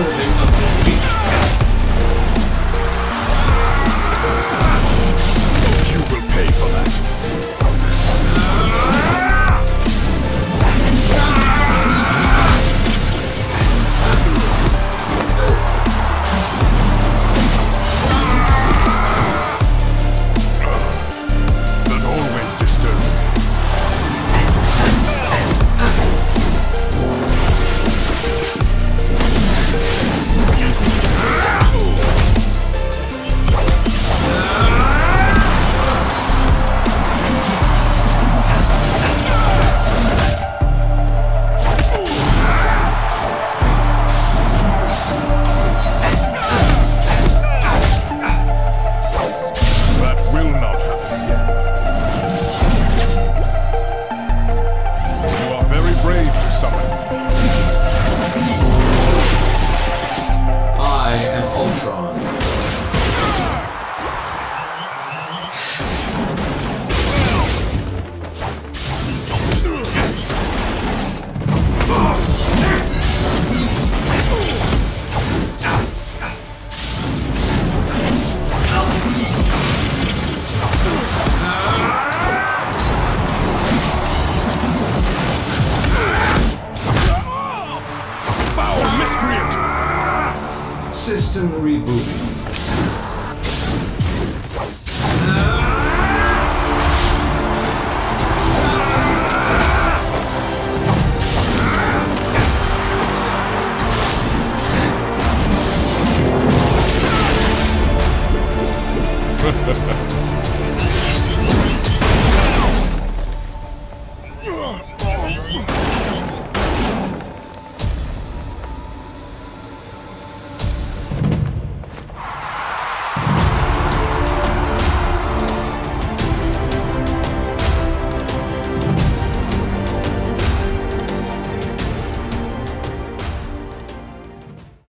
Absolutely. System reboot. Oh,